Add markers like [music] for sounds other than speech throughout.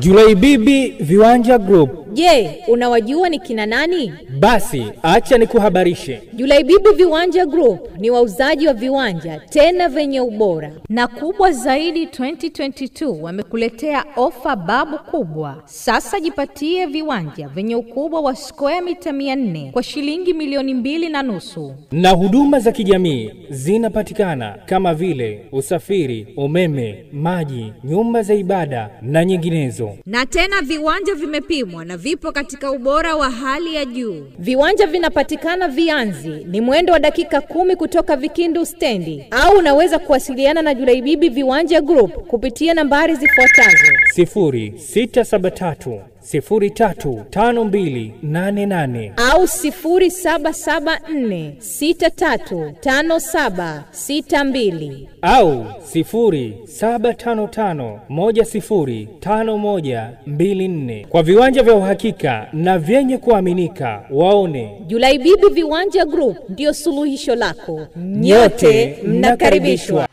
Julai Bibi Viwanja Group. Je, unawajua ni kina nani? Basi acha nikuhabarishe. Julai Bibi Viwanja Group ni wauzaji wa viwanja tena vyenye ubora, na kubwa zaidi 2022 wamekuletea ofa babu kubwa. Sasa jipatie viwanja vyenye ukubwa wa square mita 400 kwa shilingi milioni mbili na nusu. Na huduma za kijamii zinapatikana kama vile usafiri, umeme, maji, nyumba za ibada na nyinginezo. Na tena viwanja vimepimwa na vipo katika ubora wa hali ya juu. Viwanja vinapatikana Vianzi, ni mwendo wa dakika kumi kutoka Vikindu stendi, au unaweza kuwasiliana na Julaibibi Viwanja Group kupitia nambari zifuatazo: 0673 035288 au 0774635762 au 0755105124 kwa viwanja vya uhakika na vyenye kuaminika. Waone Julai Bibi Viwanja Group ndio suluhisho lako. Nyote mnakaribishwa.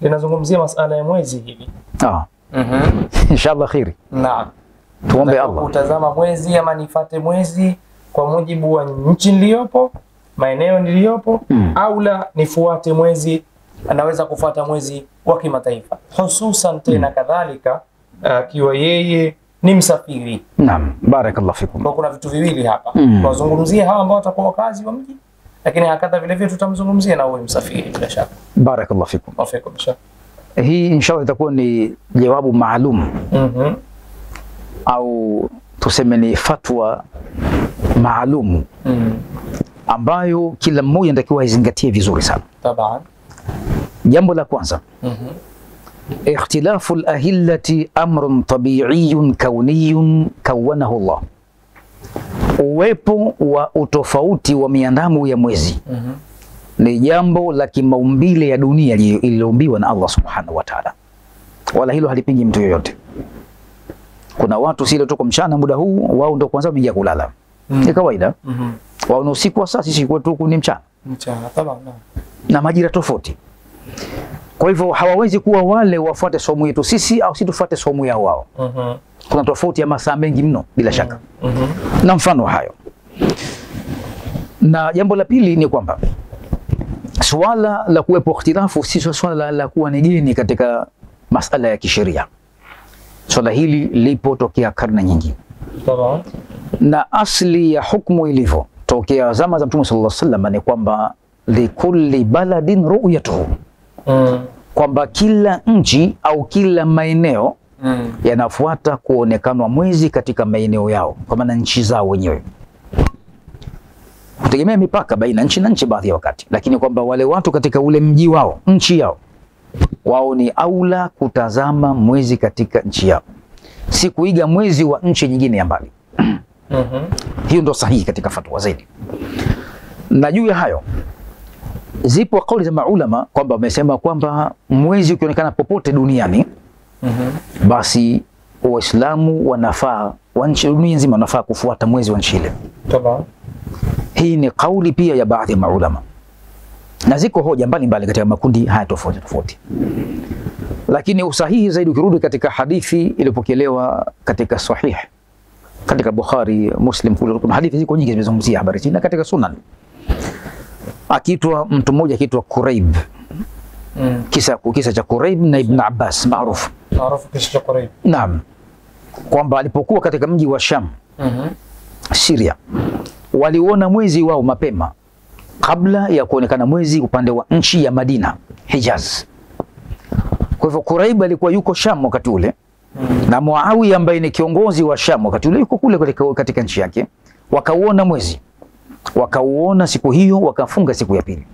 Linazungumzia masala ya mwezi hivi. Ah, Mhm. [laughs] inshallah khiri. Naam. Tuombe Allah. kutazama mwezi ama nifate mwezi kwa mujibu wa nchi niliyopo, maeneo niliyopo, Mm. au la nifuate mwezi, anaweza kufuata mwezi wa kimataifa, hususan tena mm. kadhalika akiwa yeye ni msafiri. Naam, barakallahu fikum. Kwa kuna vitu viwili hapa, Mm. tunazungumzia hawa ambao watakuwa wakazi wa mji, lakini hakadha vile vile tutamzungumzia na huyu msafiri bila shaka. Barakallahu fikum. Wafikum shaka. Hii inshallah itakuwa ni jawabu maalum Mhm. au tuseme ni fatwa maalumu Mm. ambayo kila mmoja anatakiwa aizingatie vizuri sana. Taban. Jambo la kwanza, Mhm. ikhtilafu lahillati amrun tabiiyun kauniyun kawanahu Allah, uwepo wa utofauti wa miandamu ya mwezi mm -hmm. ni jambo la kimaumbile ya dunia lililoumbiwa na Allah subhanahu wa ta'ala, wala hilo halipingi mtu yoyote. Kuna watu sile toka mchana muda huu wao ndio kwanza wameingia kulala, Mm. ni kawaida. mm -hmm. Wao ni usiku wa saa, sisi kwetu huku ni mchana Mchana taban. naam. na majira tofauti. Kwa hivyo hawawezi kuwa wale wafuate somo yetu sisi au situfuate somo yao wao. Mhm. Kuna tofauti ya masaa mengi mno bila shaka, mm -hmm. na mfano hayo. Na jambo la pili ni kwamba suala la kuwepo ikhtilafu si swala la kuwa ni geni katika masala ya kisheria. Swala hili lipo tokea karne nyingi, na asli ya hukmu ilivyo tokea zama za Mtume sallallahu alaihi wasallam ni kwamba likulli baladin ru'yatuhu Mm. kwamba kila nchi au kila maeneo Mm. yanafuata kuonekanwa mwezi katika maeneo yao, kwa maana nchi zao wenyewe, kutegemea mipaka baina nchi na nchi baadhi ya wakati, lakini kwamba wale watu katika ule mji wao, nchi yao, wao ni aula kutazama mwezi katika nchi yao, si kuiga mwezi wa nchi nyingine ya mbali. [clears throat] mm -hmm. Hiyo ndo sahihi katika fatwa zaidi. Na juu ya hayo zipo kauli za maulama kwamba wamesema kwamba mwezi ukionekana popote duniani Mhm. basi Waislamu wanafaa dunia nzima wanafaa kufuata mwezi wa nchi ile. Hii ni kauli pia ya baadhi ya maulama, na ziko hoja mbalimbali katika makundi haya tofauti tofauti, lakini usahihi zaidi ukirudi katika hadithi iliyopokelewa katika Sahih, katika Bukhari, Muslim, kule kuna hadithi ziko nyingi zimezungumzia habari hii na katika Sunan akiitwa mtu mmoja akiitwa Kuraib Mm. kisa kisa cha Kuraib na Ibn Abbas maarufu Maarufu kisha cha Quraysh. Naam, kwamba alipokuwa katika mji wa Sham Mhm. Syria, waliuona mwezi wao mapema kabla ya kuonekana mwezi upande wa nchi ya Madina Hijaz. Kwa hivyo Quraib alikuwa yuko Sham wakati ule na Muawiya ambaye ni kiongozi wa Sham wakati ule yuko kule katika, katika nchi yake, wakauona mwezi, wakauona siku hiyo, wakafunga siku ya pili.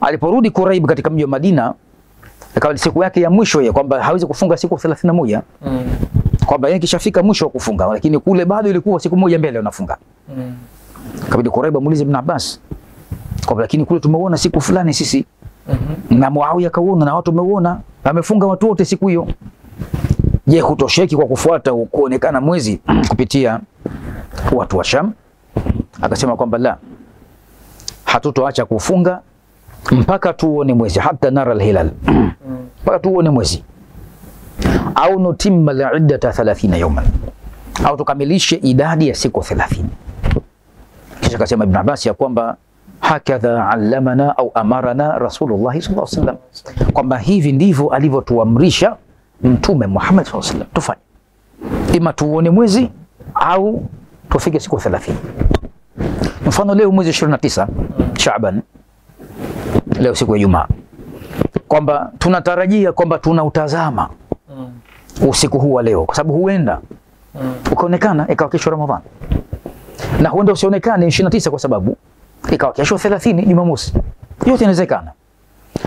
Aliporudi Quraib katika mji wa Madina, ikawa ni siku yake ya mwisho ya kwamba hawezi kufunga siku 31 Mm. kwamba yeye kishafika mwisho wa kufunga, lakini kule bado ilikuwa siku moja mbele anafunga Mm. Kabidi Quraib muulize Ibn Abbas kwamba lakini kule tumeuona siku fulani sisi, mm -hmm. na Muawiya kauona na watu wameuona, amefunga watu wote siku hiyo. Je, hutosheki kwa kufuata kuonekana mwezi [clears throat] kupitia watu wa Sham, akasema kwamba la, hatutoacha kufunga mpaka tuone mwezi, hata nara alhilal, mpaka tuone mwezi, au nutimma liddata 30 yawman, au tukamilishe idadi ya siku 30. Kisha kasema Ibn Abbas ya kwamba hakadha allamana au amarana Rasulullah sallallahu alaihi wasallam, kwamba hivi ndivyo alivyotuamrisha Mtume Muhammad sallallahu alaihi wasallam. Tufanye, ima tuone mwezi au tufike siku 30. Mfano leo mwezi 29 Shaaban, leo siku ya Ijumaa, kwamba tunatarajia kwamba tunautazama usiku huu wa leo, kwa sababu huenda ukaonekana ikawa kesho Ramadhani, na huenda usionekane 29 kwa sababu ikawa kesho 30 Jumamosi. Yote inawezekana.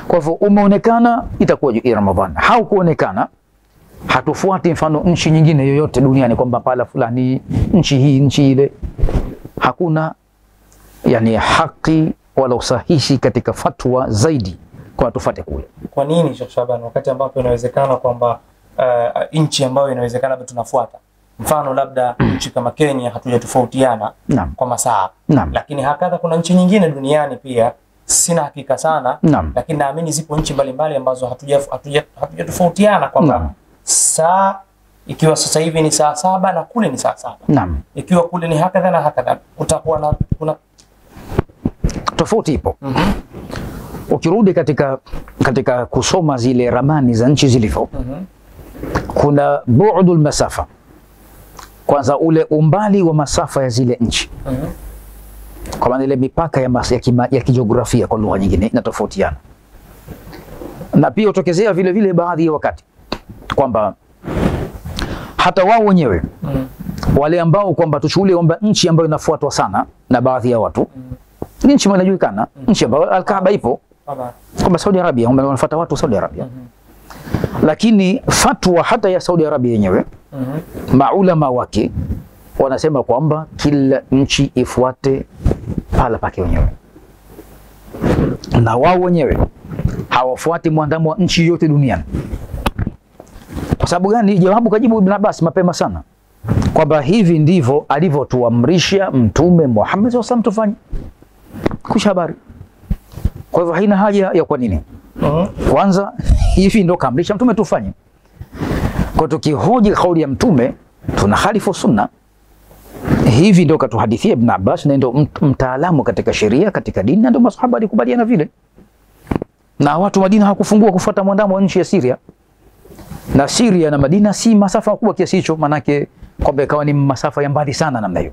Kwa hivyo umeonekana, itakuwa ju- Ramadhani. Haukuonekana, hatufuati mfano nchi nyingine yoyote duniani kwamba pala fulani nchi hii nchi ile. Hakuna yani haki wala usahihi katika fatwa zaidi kwa tufuate kule. Kwa nini Sheikh Shaban, wakati ambapo inawezekana kwamba uh, nchi ambayo inawezekana labda tunafuata mfano labda nchi kama Kenya hatujatofautiana kwa masaa, Naam. lakini hakadha kuna nchi nyingine duniani pia, sina hakika sana Naam. lakini naamini zipo nchi mbalimbali ambazo hatuja hatuja hatujatofautiana kwamba saa ikiwa sasa hivi ni saa saba na kule ni saa saba Naam. ikiwa kule ni hakadha na hakadha, utakuwa na kuna tofauti ipo. mm -hmm. Ukirudi katika, katika kusoma zile ramani za nchi zilivyo, kuna bu'dul masafa, kwanza ule umbali wa masafa ya zile nchi, mm -hmm. kwa maana ile mipaka ya, mas, ya, kima, ya kijiografia kwa lugha nyingine inatofautiana, na pia utokezea vile vile baadhi ya wakati kwamba hata wao wenyewe mm -hmm. wale ambao kwamba tuchukulie kwamba nchi ambayo inafuatwa sana na baadhi ya watu ni nchi inajulikana, nchi ambayo Al-Kaaba ipo kwamba Saudi Arabia, wanafuata watu Saudi Arabia. Lakini fatwa hata ya Saudi Arabia yenyewe maulama wake wanasema kwamba kila nchi ifuate pala pake wenyewe, na wao wenyewe hawafuati mwandamo wa nchi yote duniani. Kwa sababu gani? Jawabu kajibu Ibn Abbas mapema sana kwamba hivi ndivyo alivyotuamrisha Mtume Muhammad SAW tufanye. Kusha habari. Kwa hivyo haina haja ya kwa nini kwanza hivi ndo kamlisha mtume tufanye. Kwa tukihoji kauli ya mtume tuna halifu sunna. Hivi ndo katuhadithia Ibn Abbas, na ndo mtaalamu katika sheria katika dini, na ndo masahaba walikubaliana vile, na watu Madina hawakufungua kufuata mwandamo wa nchi ya Syria, na Syria na Madina si masafa makubwa kiasi hicho, manake kwamba ikawa ni masafa ya mbali sana namna hiyo.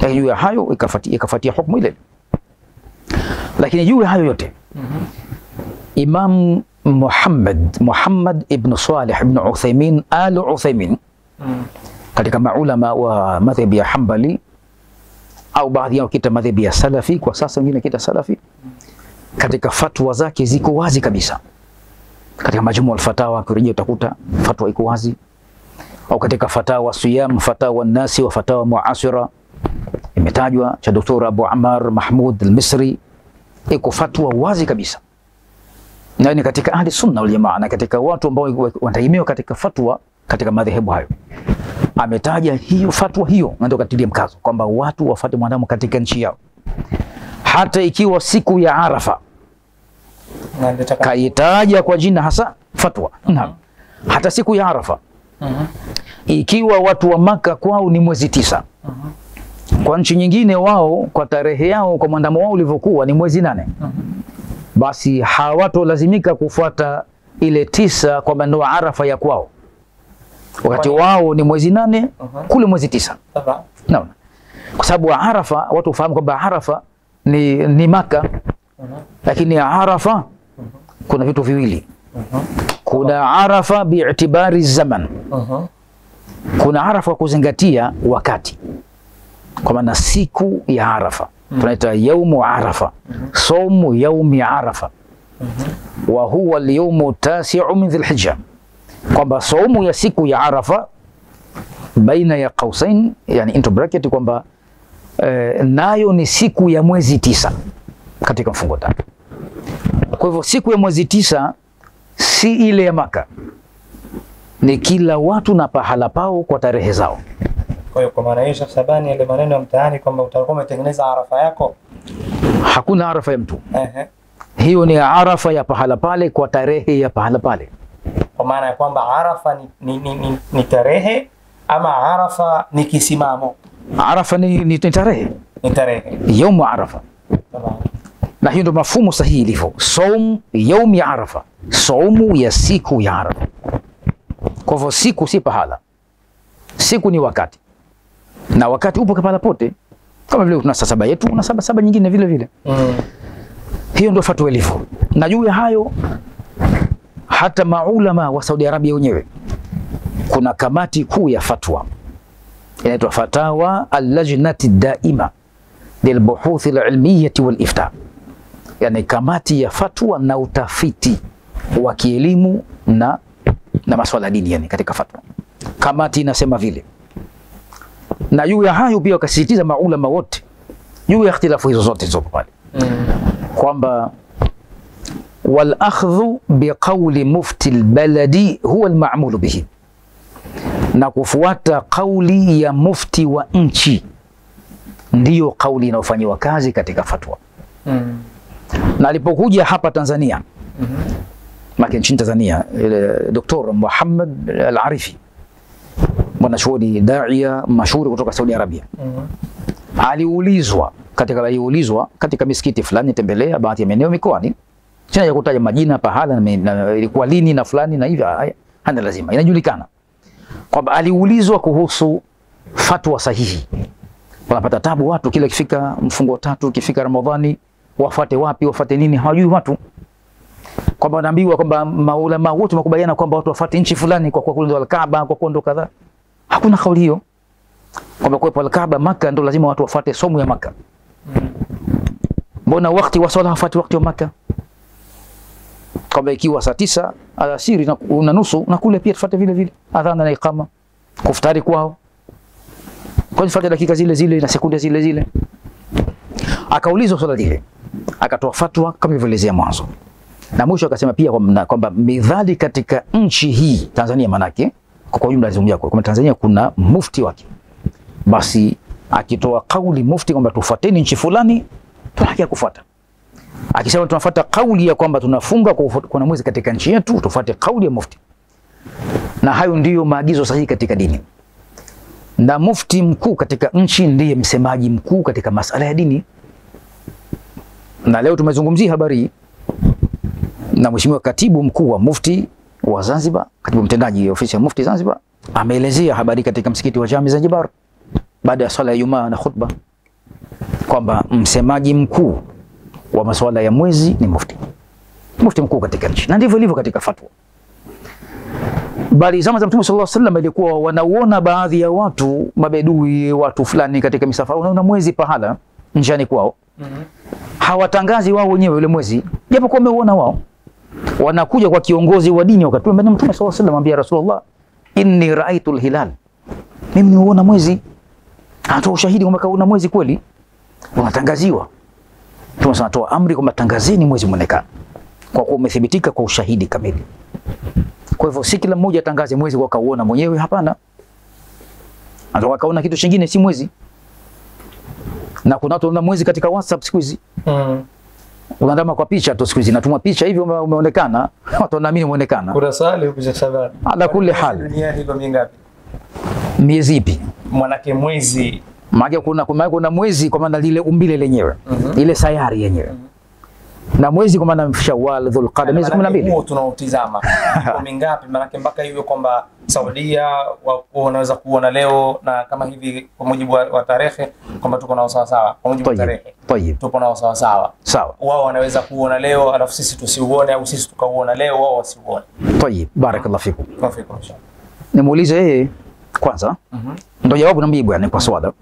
Lakini juu ya hayo ikafuatia ikafuatia hukumu ile, lakini juu ya hayo yote Imam Muhammad Muhammad ibn Salih ibn Uthaymin al Uthaymin katika maulama wa madhhabi ya Hanbali au baadhi yao kita madhhabi ya Salafi, kwa sasa wengine kita Salafi, katika fatwa zake ziko wazi kabisa. Katika Majmu al-Fatawa utakuta fatwa iko wazi, au katika fatawa siyam, fatawa nasi wa fatawa muasira imetajwa cha Dr. Abu Amar Mahmud al-Misri, iko fatwa wazi kabisa. Na ni katika ahli sunna wal jamaa na katika watu ambao wanategemewa katika fatwa katika madhehebu hayo. Ametaja hiyo fatwa hiyo, na ndio katilia mkazo kwamba watu wafuate mwanadamu katika nchi yao, hata ikiwa siku ya Arafa kaitaja kwa jina hasa fatwa. Naam, hata siku ya Arafa ikiwa watu wa Maka kwao ni mwezi tisa, kwa nchi nyingine wao kwa tarehe yao kwa mwandamo wao ulivyokuwa ni mwezi nane. Basi hawatolazimika kufuata ile tisa kwamba ndo Arafa ya kwao, wakati wao ni mwezi nane kule mwezi tisa. Naona. Kwa sababu Arafa watu ufahamu kwamba Arafa ni, ni Maka, lakini Arafa kuna vitu viwili. Kuna Arafa biitibari zaman, kuna Arafa kuzingatia wakati, kwa maana siku ya Arafa tunaita yaumu Arafa, somu yaumi Arafa, mm. wa huwa alyaumu tasiu min Dhilhijja, kwamba somu ya siku ya Arafa baina ya qausain, yani into bracket, kwamba eh, nayo ni siku ya mwezi tisa katika mfungo tatu. Kwa hivyo siku ya mwezi tisa si ile ya Maka, ni kila watu na pahala pao kwa tarehe zao. Kwa hiyo kwa maana hiyo, Sheikh Shabani, yale maneno ya mtaani kwamba utakuwa umetengeneza arafa yako. Hakuna arafa ya mtu, ehe, hiyo ni arafa ya pahala pale kwa tarehe ya pahala pale. kwa maana ya kwamba arafa ni, ni, ni, ni, ni tarehe ama arafa ni kisimamo, Arafa ni, ni, ni tarehe, ni tarehe. yaumu arafa, na hiyo ndo mafumo sahihi ilivyo. Saum yaumi ya arafa, saumu ya siku ya arafa. Kwa hivyo siku si pahala, siku ni wakati, na wakati upo pahala pote, kama vile tuna saba yetu, una saba saba nyingine vile vile. Mm. Hiyo ndio fatwa ilivyo, na juu ya hayo hata maulama wa Saudi Arabia wenyewe kuna kamati kuu ya fatwa inaitwa Fatawa Allajnati Daima Lilbuhuthi Lilmiyati Walifta, yani kamati ya fatwa na utafiti wa kielimu na, na maswala dini, yani katika fatwa. Kamati inasema vile, na juu ya hayo pia wakasisitiza maulama wote juu ya ikhtilafu hizo zote zilizopo pale Mm. kwamba walakhdhu biqauli mufti lbaladi huwa almamulu bihi, na kufuata kauli ya mufti wa nchi ndiyo kauli inayofanyiwa kazi katika fatwa. Mm. Na alipokuja hapa Tanzania mm -hmm. make nchini Tanzania ile Dr. Muhammad Al-Arifi mwanachuoni daia mashuhuri kutoka Saudi Arabia Mm. -hmm. aliulizwa katika aliulizwa katika misikiti fulani tembelea baadhi ya maeneo mikoani, sina ya kutaja majina pahala na, ilikuwa lini na fulani na hivyo, hana lazima, inajulikana kwamba aliulizwa kuhusu fatwa sahihi. Wanapata tabu watu kila kifika mfungo tatu, kifika Ramadhani, wafate wapi, wafate nini, hawajui watu kwamba wanaambiwa kwamba maulama wote wamekubaliana kwamba watu wafate nchi fulani kwa kuwa kule ndo Alkaaba, kwa kuwa ndo kadhaa. Hakuna kauli hiyo kwamba kuwepo Alkaaba Maka ndo lazima watu wafuate somo ya Maka. Mbona wakati wa swala hafuati wakati wa Maka? Kwamba ikiwa saa tisa alasiri na, na nusu na kule pia tufuate vile vile adhana na iqama, kuftari kwao kwa fuate dakika zile zile na sekunde zile zile. Akaulizwa swala lile, akatoa fatwa kama ilivyoelezea mwanzo, na mwisho akasema pia kwamba midhali katika nchi hii Tanzania, manake kwa ujumla kwa kwamba Tanzania kuna mufti wake basi akitoa kauli mufti kwamba tufuateni nchi fulani, tuna haki ya kufuata. Akisema tunafuata kauli ya kwamba tunafunga kwa kuna mwezi katika nchi yetu, tufuate kauli ya mufti, na hayo ndiyo maagizo sahihi katika dini. Na mufti mkuu katika nchi ndiye msemaji mkuu katika masala ya dini, na leo tumezungumzia habari na mheshimiwa katibu mkuu wa mufti wa Zanzibar, katibu mtendaji ofisi ya mufti Zanzibar, ameelezea habari katika msikiti wa Jami Zanzibar baada ya swala ya Ijumaa na khutba kwamba msemaji mkuu wa masuala ya mwezi ni mufti, mufti mkuu katika nchi, na ndivyo ilivyo katika fatwa. Bali zama za Mtume sallallahu alaihi wasallam ilikuwa wanauona baadhi ya watu mabedui, watu fulani katika misafara, unaona mwezi pahala njiani kwao, mm -hmm. hawatangazi wao wenyewe ule mwezi, japokuwa wameuona wao wanakuja kwa kiongozi wa dini wakati Mtume sallallahu alaihi wasallam ambia Rasulullah, inni raaitu alhilal, mimi nimeona mwezi. Anatoa ushahidi kwamba kaona mwezi kweli, unatangaziwa. Mtume anatoa amri kwamba tangazeni mwezi mwonekana, kwa kuwa umethibitika kwa ushahidi kamili. Kwa hivyo si kila mmoja atangaze mwezi kwa kauona mwenyewe, hapana. Anatoka kaona kitu chingine, si mwezi. Na kuna watu wanaona mwezi katika WhatsApp siku hizi Mm. Unaandama kwa picha tu siku hizi, natuma picha hivyo umeonekana, [laughs] watu wanaamini umeonekana. Kuna swali huko Shabani. Ala kulli hal, Duniani iko mingapi? miezi ipi? Mwanake mwezi Maana kuna, kuna, mwezi kwa maana lile umbile lenyewe Mm -hmm. ile sayari yenyewe na mwezi kwa maana Shawwal, Dhulqada, miezi kumi na Maanake mbili. huo tunaotizama kwa [laughs] mingapi? Maanake mpaka hivyo kwamba Saudia wako wanaweza kuona leo, na kama hivi kwa mujibu wa, tarehe kwamba tuko nao sawa sawa, kwa mujibu wa tarehe tayeb, tupo nao sawa sawa, Sawa, Wao wanaweza kuona leo alafu sisi tusiuone, au sisi tukauona leo wao wasiuone. tayib, barakallahu fikum. Inshallah. Nimuulize yeye kwanza, Mhm. ndio jawabu namjibu yani kwa swala,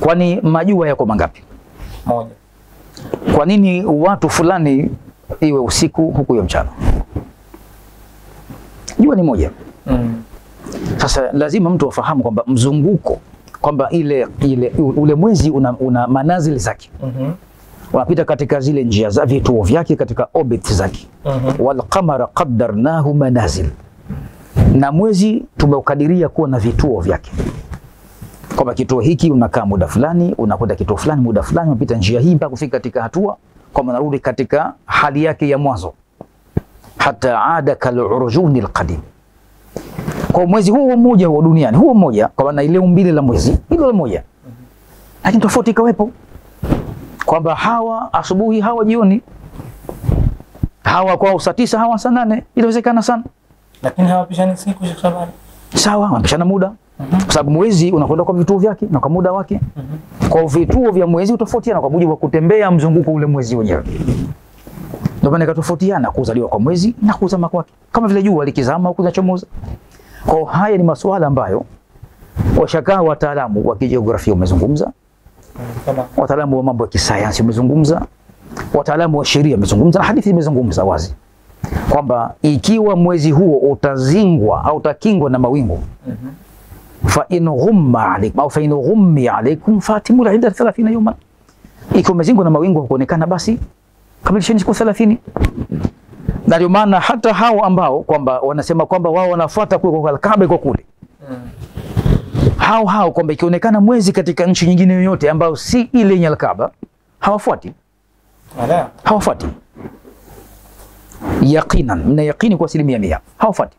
kwani majua yako mangapi? Moja. Kwa nini watu fulani iwe usiku huku iwe mchana? Jua ni moja. Mm. Sasa lazima mtu afahamu kwamba mzunguko kwamba ile, ile ule mwezi una, una manazili zake, mm -hmm. unapita katika zile njia za vituo vyake katika orbit zake. mm -hmm. Walqamara qaddarnahu manazil, na mwezi tumeukadiria kuwa na vituo vyake. Kwamba kituo hiki unakaa muda fulani, unakwenda kituo fulani muda fulani, unapita njia hii mpaka kufika katika hatua kwamba narudi katika hali yake ya mwanzo, hata ada kalurujuni alqadim. Kwa mwezi huo mmoja huo duniani huo mmoja, kwa maana ile umbile la mwezi hilo moja, lakini tofauti ikawepo kwamba hawa asubuhi, hawa jioni, hawa kwao saa tisa, hawa saa nane. Inawezekana sana, Lakini hawapishani siku sawa, wanapishana muda kwa sababu mwezi unakwenda kwa vituo vyake na kwa muda wake. Kwa vituo vya mwezi utofautiana kwa mujibu wa kutembea mzunguko ule mwezi wenyewe. Ndio maana ikatofautiana kuzaliwa kwa mwezi na kuzama kwake, kama vile jua likizama au linachomoza. Kwa haya ni masuala ambayo washakaa wataalamu wa kijiografia wamezungumza, wataalamu wa mambo ya kisayansi wamezungumza, wataalamu wa sheria wamezungumza, na hadithi imezungumza wazi kwamba ikiwa mwezi huo utazingwa au utakingwa na mawingu fa in ghumma alaykum au fa in ghummi alaykum fatimu al-idda 30 yawman, ikiwa umezingwa na mawingu hakuonekana, basi kamilisheni siku 30. Na ndio maana hata hao ambao kwamba wanasema kwamba wao wanafuata kule kwa Kaaba kwa kule. Hao hao kwamba ikionekana mwezi katika nchi nyingine yoyote ambayo si ile yenye Al-Kaaba hawafuati, hawafuati. Yaqinan, mna yaqini kwa asilimia mia, hawafuati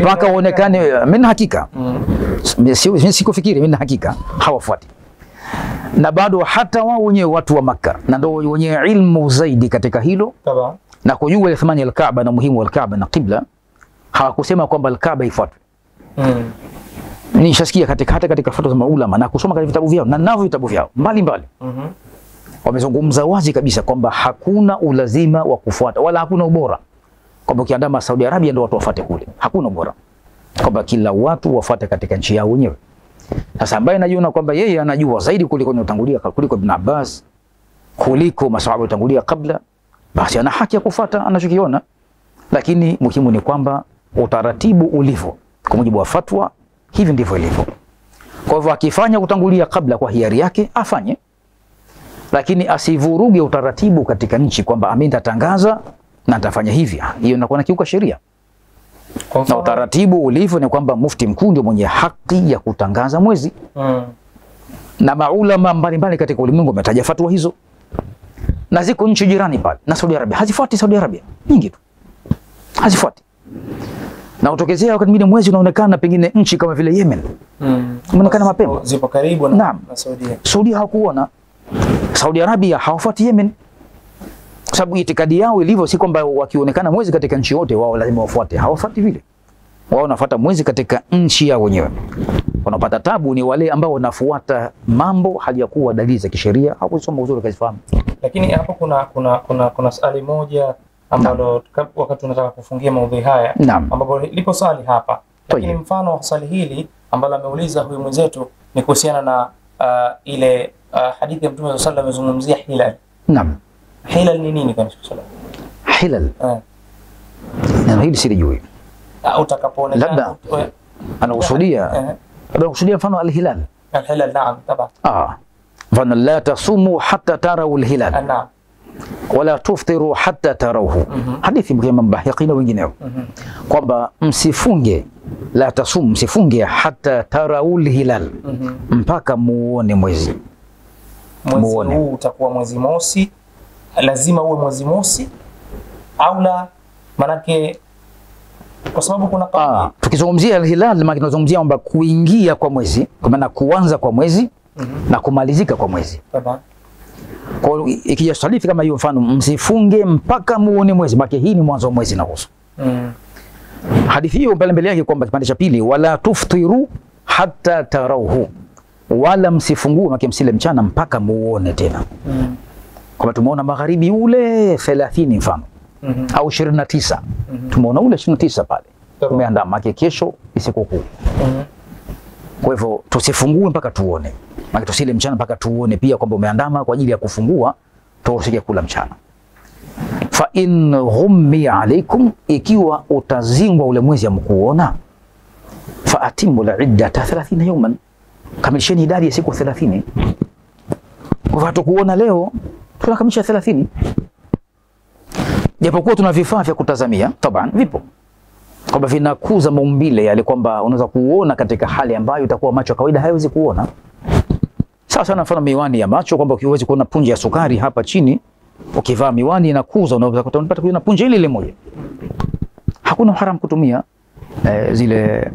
mpaka uonekane. Mimi hakika Mm. Si- si- sikufikiri, mimi hakika hawafuati, na bado hata wao wenyewe watu wa Makka na ndio wenye ilmu zaidi katika hilo Taba. na kujua ile thamani ya Alkaaba na umuhimu wa Alkaaba na qibla, hawakusema kwamba Alkaaba ifuatwe. Mm. Nishasikia katika hata katika fatwa za maulama na kusoma katika vitabu vyao na navyo vitabu vyao mbalimbali Mhm. wamezungumza wazi kabisa kwamba hakuna ulazima wa kufuata wala hakuna ubora kwamba ukiandama Saudi Arabia ndio watu wafate kule, hakuna bora, kwamba kila watu wafate katika nchi yao wenyewe. Sasa ambaye anajiona kwamba yeye anajua zaidi kuliko wanaotangulia kuliko Ibn Abbas kuliko masahaba waliotangulia kabla, basi ana haki ya kufuata anachokiona, lakini muhimu ni kwamba utaratibu ulivyo. Kwa mujibu wa fatwa, hivi ndivyo ilivyo. Kwa hivyo akifanya kutangulia kabla kwa hiari yake afanye, lakini asivuruge utaratibu katika nchi kwamba mimi nitatangaza na nitafanya hivi. Ah, Hiyo inakuwa nakiuka sheria. Kwa Na utaratibu ulivyo ni kwamba mufti mkuu ndio mwenye haki ya kutangaza mwezi, Mm. na maulama mbalimbali katika ulimwengu wametaja fatwa hizo, na ziko nchi jirani pale na Saudi Arabia hazifuati. Saudi Arabia nyingi tu hazifuati, na utokezea wakati mwingine mwezi unaonekana pengine nchi kama vile Yemen Mm. unaonekana mapema. Zipo karibu na, na, na Saudi. Saudi hawakuona. Saudi Arabia hawafuati Yemen, kwa sababu itikadi yao ilivyo si kwamba wakionekana mwezi katika nchi yote wao lazima wafuate. Hawafuati vile, wao wanafuata mwezi katika nchi yao wenyewe. Wanapata tabu ni wale ambao wanafuata mambo hali ya kuwa dalili za kisheria hawakusoma uzuri kazifahamu. Lakini hapo kuna kuna kuna kuna swali moja ambalo wakati tunataka kufungia maudhui haya ambapo lipo swali hapa, lakini mfano wa swali hili ambalo ameuliza huyu mwenzetu ni kuhusiana na uh, ile uh, hadithi ya Mtume sallallahu alayhi wasallam amezungumzia hilal. Naam, Hilal ni nini kwa Rasulullah? Hilal. Eh. Na hili silijui. Ah, utakapoona labda eh. anakusudia eh. labda kusudia mfano Al hilal naam, taba. Ah. Mfano la tasumu hatta tarau alhilal. Ah, naam. wala tuftiru hatta tarauhu. mm -hmm. Hadithi Imam Bahaqi na wengineo mm -hmm. kwamba msifunge la tasum, msifunge hata tarau hilal mm -hmm. mpaka muone mwezi, mwezi. Huu utakuwa mwezi mosi lazima uwe mwezi mosi au la? Manake kwa sababu kuna ah, kwa... kama tukizungumzia alhilal, maana tunazungumzia kwamba kuingia kwa mwezi, kwa maana kuanza kwa mwezi mm -hmm. na kumalizika kwa mwezi Taba. Kwa ikija salifi kama hiyo, mfano msifunge mpaka muone mwezi, maana hii ni mwanzo wa mwezi na nahusu mm. Hadithi hiyo mbele mbele yake kwamba kipande cha pili, wala tuftiru hatta tarauhu, wala msifungue, maana msile mchana mpaka muone tena mm. Kwamba tumeona magharibi ule 30 mfano Mhm. au 29 tumeona ule 29 pale tumeandaa make kesho ni sikukuu. Mhm. Kwa hivyo tusifungue mpaka tuone, maana tusile mchana mpaka tuone pia kwamba umeandama kwa ajili ya kufungua, tusije kula mchana. Fa in ghummi alaikum, ikiwa utazingwa ule mwezi amkuona, fa atimu liddata 30 yawman, kamilisheni idadi ya siku 30. Kwa hivyo hatukuona leo, tunakamilisha 30 japokuwa tuna vifaa vya kutazamia taban, vipo kwamba vinakuza maumbile yale, kwamba unaweza kuona katika hali ambayo itakuwa macho kawaida hayawezi kuona. Sawa sana, mfano miwani ya macho, kwamba ukiwezi kuona punje ya sukari hapa chini, ukivaa miwani inakuza, unaweza kupata kuona punje ile ile moja. Hakuna haram kutumia eh, zile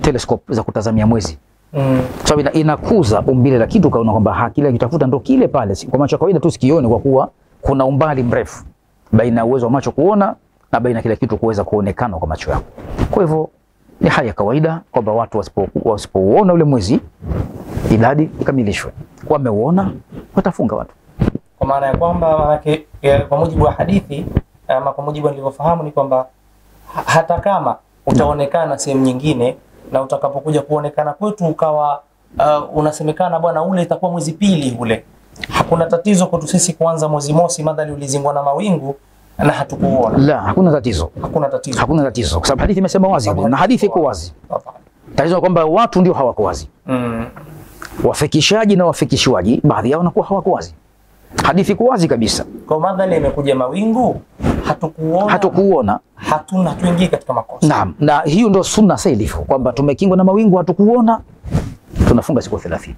telescope za kutazamia mwezi Mm. sababu ina, inakuza umbile la kitu, kaona kwamba kile kitafuta ndo kile pale. Kwa macho kawaida tu sikioni kwa kuwa kuna umbali mrefu baina ya uwezo wa macho kuona na baina kila kitu kuweza kuonekana kwa macho yako. Kwa hivyo ni hali ya kawaida kwamba watu wasipo- wasipouona ule mwezi idadi ikamilishwe, wameuona watafunga watu. kwa maana ya kwamba kwa mujibu wa hadithi ama kwa mujibu nilivyofahamu ni kwamba hata kama utaonekana sehemu nyingine na utakapokuja kuonekana kwetu ukawa uh, unasemekana bwana ule itakuwa mwezi pili ule, hakuna tatizo kwetu sisi kuanza mwezi mosi madhali ulizingwa na mawingu na hatukuona, La, hakuna tatizo, hakuna tatizo. hakuna tatizo, kwa sababu hadithi imesema wazi, na hadithi iko wazi. Tatizo kwamba watu ndio hawako wazi. Mm. Wafikishaji na wafikishwaji, baadhi yao wanakuwa hawako wazi. Hadithi iko wazi kabisa, Kwa madhali imekuja mawingu hatukuona, hatukuona hatuna tuingii katika makosa. Naam, na hiyo ndio sunna sasa ilivyo kwamba tumekingwa na mawingu hatukuona, tunafunga siku 30.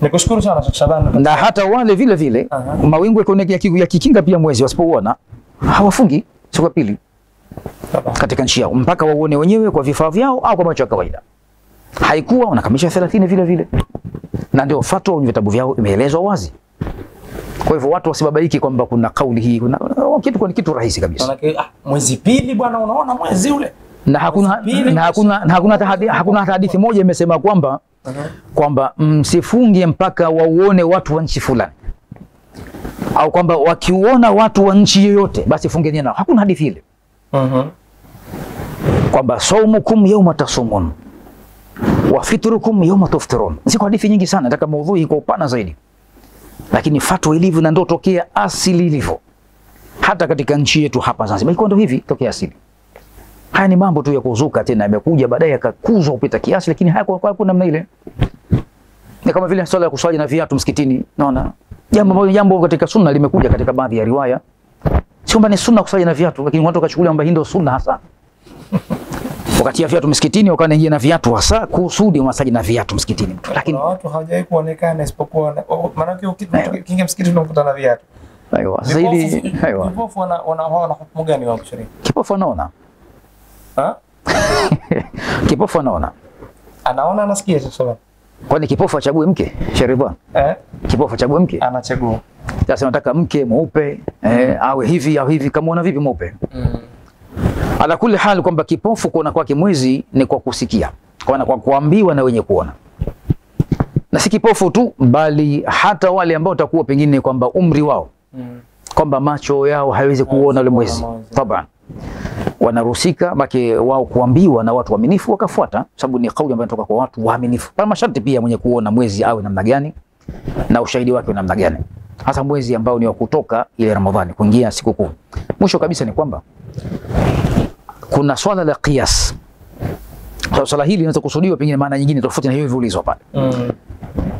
Nikushukuru sana Sheikh Shaban. Na hata wale vile vile uh -huh. mawingu yakikinga pia mwezi wasipouona hawafungi siku ya pili katika nchi yao mpaka wauone wenyewe kwa vifaa vyao au kwa macho ya kawaida. Haikuwa wanakamisha 30 vile vile, na ndio fatwa kwenye vitabu vyao imeelezwa wazi. Kwa hivyo watu wasibabaiki kwamba kuna kauli hii, kuna kitu kwa kitu rahisi kabisa. Manake ah, mwezi pili bwana, unaona mwezi ule na hakuna Pili. na hakuna na hakuna hata hakuna hata hadithi moja imesema kwamba kwamba msifunge mpaka wauone watu wa nchi fulani au kwamba wakiuona watu wa nchi yoyote basi fungeni nao. Hakuna hadithi ile Mhm. kwamba saumukum yauma tasumun wa fitrukum yauma tuftirun. Ziko hadithi nyingi sana, nataka maudhui kwa upana zaidi, lakini fatwa ilivyo na ndo tokea asili ilivyo, hata katika nchi yetu hapa Zanzibar ilikuwa ndo hivi tokea asili. Haya ni mambo tu ya kuzuka tena, yamekuja baadaye yakakuzwa kupita kiasi, lakini hayakuwa kwa namna ile. Ni kama vile swala ya kuswali na viatu msikitini, naona jambo ambalo jambo katika sunna limekuja katika baadhi ya riwaya, sio kwamba ni sunna kuswali na viatu, lakini watu wakachukulia kwamba hii ndio sunna hasa wakatia viatu msikitini, wakaingia na viatu hasa kusudi masaji na viatu msikitini, lakini watu hawajawahi kuonekana isipokuwa na- yake ukiingia msikitini unakuta na viatu. aiwa zaidi Vipofu- aiwa Kipofu wana wana wana hukumu gani wa kushiriki? kipofu anaona Ha? [laughs] kipofu anaona, Anaona anasikia sasa. kwani kipofu achague mke Sheridwan? Eh? Kipofu achague mke? Anachagua. Sasa nataka mke mweupe eh, awe hivi au hivi, kama una vipi mweupe? Mm. Ala kuli hali kwamba kipofu kuona kwake mwezi ni kwa kusikia, kwa kwa kuambiwa na wenye kuona, na si kipofu tu, bali hata wale ambao takuwa pengine kwamba umri wao. Mm. kwamba macho yao hayawezi kuona ule mwezi taban, wanaruhusika make wao kuambiwa na watu waaminifu wakafuata, sababu ni kauli ambayo inatoka kwa watu waaminifu. Pana masharti pia mwenye kuona mwezi awe namna gani na ushahidi wake wa namna gani, hasa mwezi ambao ni wa kutoka ile Ramadhani kuingia siku kuu. Mwisho kabisa ni kwamba kuna swala la qiyas. Kwa swala hili linaweza kusudiwa pengine maana nyingine tofauti na hiyo ilivyoulizwa pale, Mm.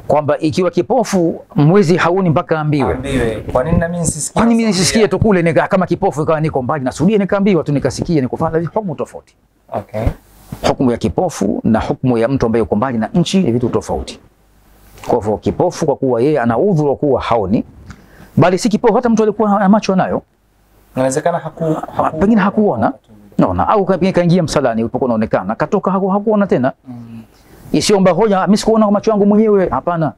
kwamba ikiwa kipofu mwezi hauni mpaka ambiwe Ambiwe. Kwa nini na mimi nisisikie? Kwa nini mimi nisisikie tu kule nika, kama kipofu ikawa niko mbali nasudia nikaambiwa tu nikasikia nikufanya hukumu tofauti. Okay. Hukumu ya kipofu na hukumu ya mtu ambaye yuko mbali na nchi ni vitu tofauti. Kwa hivyo kipofu kwa kuwa yeye ana udhuru wa kuwa haoni, bali si kipofu, hata mtu alikuwa na macho anayo, Inawezekana haku, haku pengine hakuona naona, au kaingia msalani ulipokuwa unaonekana katoka haku, hakuona tena. Isiomba hoja mimi sikuona kwa macho yangu mwenyewe, hapana.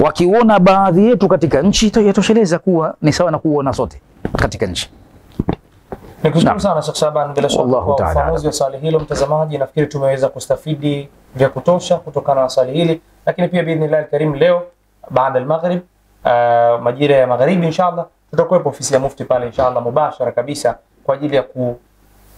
Wakiona baadhi yetu katika nchi yatosheleza kuwa ni sawa na kuona sote katika nchi. Nikushukuru sana Sheikh Shaban, bila shaka kwa ta'ala ufafanuzi wa swali hilo. Mtazamaji, nafikiri tumeweza kustafidi vya kutosha kutokana na swali hili, lakini pia biidhnillah alkarim, leo baada almaghrib, uh, majira ya magharibi inshallah, tutakuwepo ofisi ya mufti pale inshallah, mubashara kabisa kwa ajili ya ku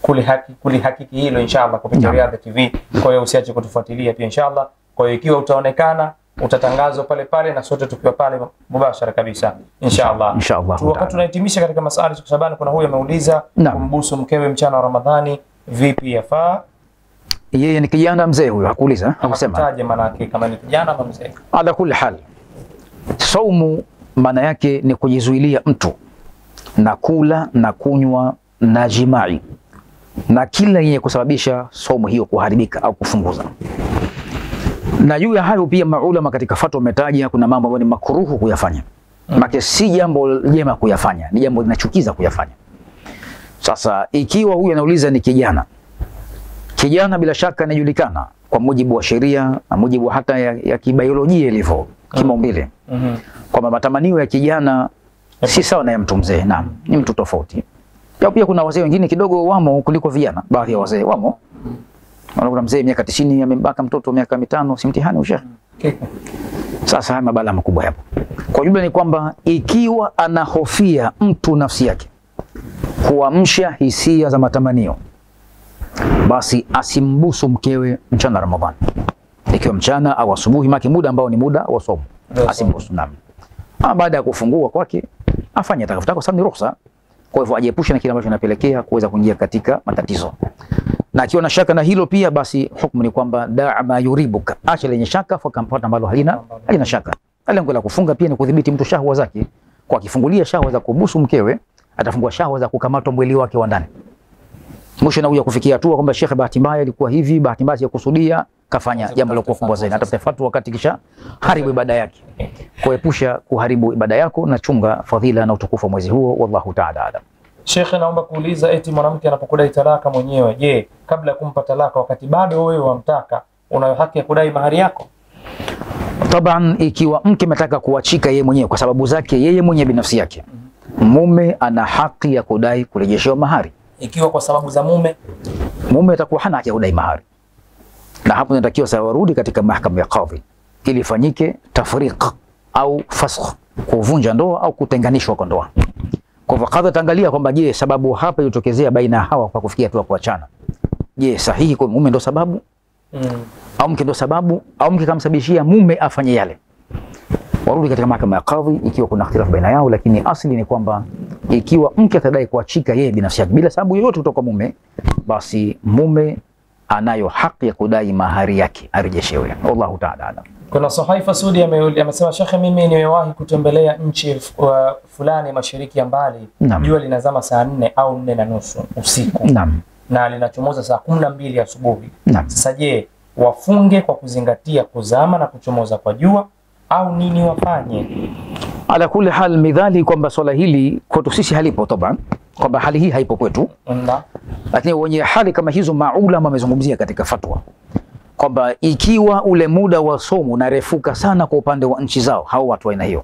kulihaki, kulihakiki hilo inshallah kupitia. Riyadh TV. Kwa hiyo usiache kutufuatilia pia inshallah. Kwa hiyo ikiwa utaonekana utatangazwa pale pale na sote tukiwa pale mubashara kabisa inshallah. Inshallah Tu- Wakati tunahitimisha katika masala ya Shabani, kuna huyu ameuliza kumbusu mkewe mchana wa Ramadhani vipi yafaa? Yeye ni kijana mzee huyo, hakuuliza, hakusema. Taje maana yake kama ni kijana ama mzee. Ala kulli hal, saumu maana yake ni kujizuilia mtu na kula na kunywa na jimai na kila yenye kusababisha somo hiyo kuharibika au kufunguza. Na juu ya hayo pia maulama katika fatwa wametaja kuna mambo ambayo ni makuruhu kuyafanya, Maana si jambo jema kuyafanya, ni jambo linachukiza kuyafanya. Sasa ikiwa huyu anauliza ni kijana, kijana bila shaka anajulikana kwa mujibu wa sheria na mujibu hata ya, ya kibiolojia ilivyo kimaumbile -hmm. kwamba matamanio ya kijana si sawa na ya mtu mzee. Naam, ni mtu tofauti. Pia pia kuna wazee wengine kidogo wamo kuliko vijana, baadhi ya wazee wamo. Unaona kuna mzee miaka 90 amembaka mtoto miaka mitano, si mtihani usha. Sasa haya mabala makubwa yapo. Kwa jumla ni kwamba ikiwa anahofia mtu nafsi yake kuamsha hisia za matamanio, basi asimbusu mkewe mchana Ramadhani, ikiwa mchana au asubuhi, maki muda ambao ni muda wa somo, asimbusu. Naam, ama baada ya kufungua kwake afanye atakafuta, kwa sababu ni ruhusa. Kwa hivyo ajiepushe na kile ambacho kinapelekea kuweza kuingia katika matatizo na akiwa na shaka na hilo pia, basi hukumu ni kwamba daa ma yuribuka, acha lenye shaka fakampata ambalo halina halina shaka. Lengo la kufunga pia ni kudhibiti mtu shahwa zake, kwa akifungulia shahwa za kubusu mkewe, atafungua shahwa za kukamatwa mwili wake wa ndani. Mwisho inakuja kufikia hatua kwamba shekhe, bahati mbaya ilikuwa hivi, bahati mbaya sijakusudia, kafanya jambo la kubwa zaidi, atafuta fatwa wakati kisha haribu ibada yake. Kuepusha kuharibu ibada yako na chunga fadhila na utukufu wa mwezi huo, wallahu taala alam. Shekhe, naomba kuuliza, eti mwanamke anapokudai talaka mwenyewe, je, kabla ya kumpa talaka, wakati bado wewe wamtaka, unayo haki ya kudai mahari yako? Taban, ikiwa mke ametaka kuachika yeye mwenyewe kwa sababu zake yeye mwenyewe binafsi yake, mume ana haki ya kudai kurejeshewa mahari. Ikiwa kwa sababu za mume, Mume atakuwa hana haki ya kudai mahari, na hapo inatakiwa sasa warudi katika mahakama ya kadhi. Ili ifanyike tafriq au fasakh, kuvunja ndoa au kutenganishwa kwa ndoa. Kwa hivyo kadhi ataangalia kwamba je, sababu hapa ilitokezea baina ya hawa kwa kufikia hatua kuachana, je, sahihi kwa mume ndo sababu? Mm. au mke ndo sababu? Au mke kamsababishia mume afanye yale, warudi katika mahakama ya kadhi ikiwa kuna ikhtilafu baina yao, lakini asli ni kwamba ikiwa mke atadai kuachika yeye binafsi yake bila sababu yoyote kutoka mume, basi mume anayo haki ya kudai mahari yake arejeshewe. Wallahu taala alam. Kuna Sohaifa Sudi amesema, shekhe, mimi nimewahi kutembelea nchi f- fulani mashariki ya mbali, jua linazama saa nne au nne na nusu usiku Naam, na linachomoza saa kumi na mbili asubuhi. Sasa je, wafunge kwa kuzingatia kuzama na kuchomoza kwa jua au nini wafanye? Ala kuli hal, midhali kwamba swala hili kwetu sisi halipo toba, kwamba hali hii haipo kwetu, lakini wenye hali kama hizo maulama wamezungumzia katika fatwa kwamba ikiwa ule muda wa somo unarefuka sana kwa upande wa nchi zao, hao watu wa aina hiyo,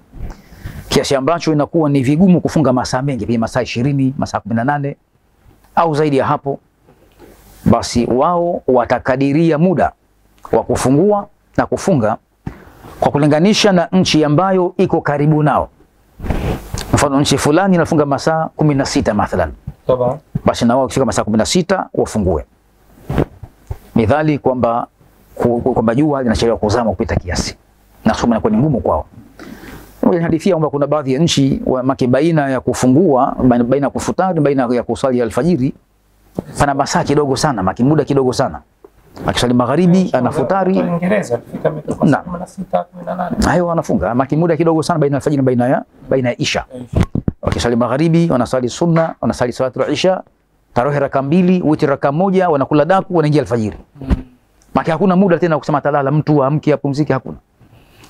kiasi ambacho inakuwa ni vigumu kufunga masaa mengi, pia masaa ishirini, masaa kumi na nane au zaidi ya hapo, basi wao watakadiria muda wa kufungua na kufunga kwa kulinganisha na nchi ambayo iko karibu nao. Mfano, nchi fulani inafunga masaa kumi na sita mathalan basi na wao kifika masaa kumi na sita wafungue. Midhali kwamba kwamba jua linachelewa kuzama kupita kiasi na somo inakuwa ni ngumu kwao. Inahadithia kwamba kuna baadhi ya nchi wa- maki baina ya kufungua baina ya kufutari baina ya kusali alfajiri pana masaa kidogo sana, maki muda kidogo sana. Akisali magharibi anafutari Na. hayo anafunga, maki muda kidogo sana baina alfajiri na baina ya baina ya isha. wakisali magharibi wanasali sunna, wanasali salatu isha, tarawih raka mbili, witri raka moja, wanakula daku, wanaingia alfajiri. Maki hakuna muda tena kusema talala mtu amke apumzike, hakuna.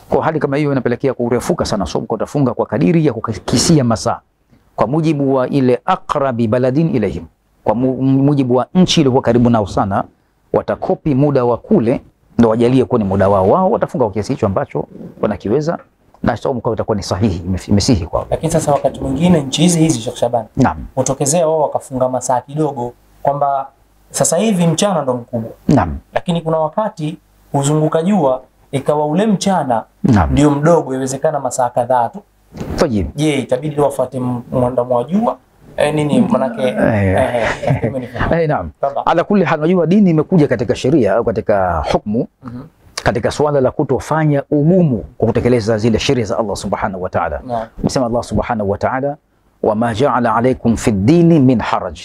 Kwa hali kama hiyo inapelekea kurefuka sana somo, kwa utafunga kwa kadiri ya kukisia masaa kwa mujibu wa ile aqrabi baladin ilaihim, kwa mujibu wa nchi iliyokuwa karibu nao sana, watakopi muda wa kule ndo wajalie kuwa ni muda wao. Wao, watafunga kwa kiasi hicho ambacho wanakiweza, na saumu kwao itakuwa ni sahihi, imesihi kwao. Lakini sasa wakati mwingine nchi hizi hizi Sheikh Shaban Naam, utokezea wao wakafunga masaa kidogo, kwamba sasa hivi mchana ndo mkubwa, naam, lakini kuna wakati huzunguka jua ikawa ule mchana ndio mdogo, iwezekana masaa kadhaa tu. Je, itabidi wafuate mwandamo wa jua nini manake eh, eh. Eh, naam. Ala kulli hal, unajua dini imekuja katika sheria au katika hukumu katika swala la kutofanya ugumu kwa kutekeleza zile sheria za Allah subhanahu wa ta'ala. Amesema Allah subhanahu wa ta'ala, wama jaala alaikum fi dini min haraj,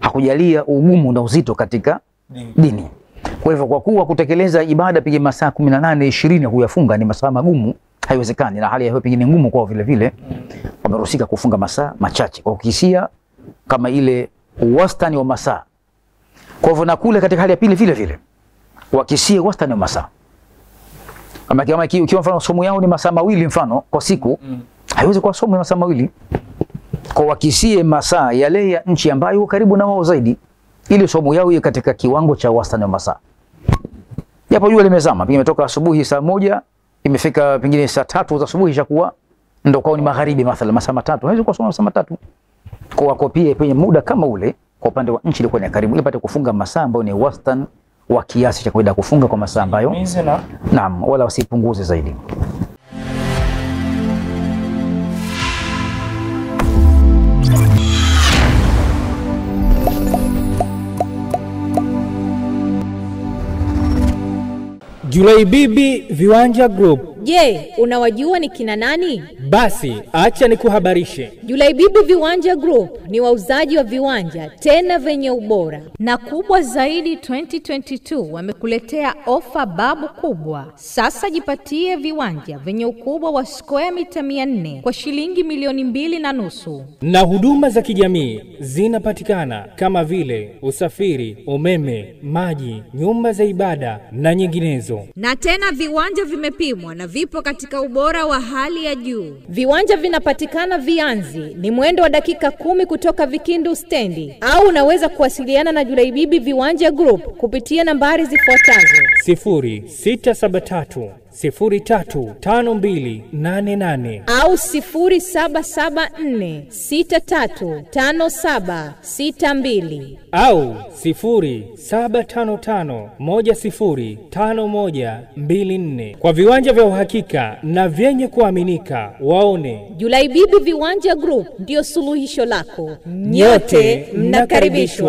hakujalia ugumu na uzito katika dini, dini. Kwa hivyo kwa kuwa kutekeleza ibada pige masaa 18 20 ya kuyafunga ni masaa magumu, haiwezekani, na hali ya hewa pengine ngumu kwao vile vile, wameruhusika kufunga masaa machache. Kwa kukisia kama ile wastani wa masaa. Kwa hivyo na kule katika hali ya pili vile vile wakisie wastani wa masaa. Ama kama iki- ikiwa mfano somo yao ni masaa mawili mfano kwa siku Mm. haiwezi kuwa somo ya masaa mawili. Kwa wakisie masaa yale ya nchi ambayo karibu na wao zaidi ili somo yao iwe katika kiwango cha wastani wa masaa. Japo jua limezama imetoka asubuhi saa moja imefika pengine saa tatu za asubuhi ishakuwa. Ndo kwao ni magharibi mathalan masaa matatu. Hawezi kuwa somo masaa matatu. Kwa wako pia kwenye muda kama ule kwa upande wa nchi ilikuwa ni karibu ili pate kufunga masaa ambayo ni wastani wa kiasi cha kawaida kufunga kwa masaa ambayo naam wala wasipunguze zaidi Julai Bibi Viwanja Group. Je, unawajua ni kina nani? Basi acha nikuhabarishe. Julai Bibi Viwanja Group ni wauzaji wa viwanja tena venye ubora, na kubwa zaidi 2022 wamekuletea ofa babu kubwa. Sasa jipatie viwanja venye ukubwa wa square mita 400 kwa shilingi milioni mbili na nusu. Na huduma za kijamii zinapatikana kama vile usafiri, umeme, maji, nyumba za ibada na nyinginezo. Na tena viwanja vimepimwa na vipo katika ubora wa hali ya juu. Viwanja vinapatikana Vianzi, ni mwendo wa dakika kumi kutoka Vikindu stendi, au unaweza kuwasiliana na Julaibibi Viwanja Group kupitia nambari zifuatazo: 0673 035288 au 0774635762 au 0755105124 kwa viwanja vya uhakika na vyenye kuaminika. Waone Julai Bibi Viwanja Group ndio suluhisho lako. Nyote mnakaribishwa.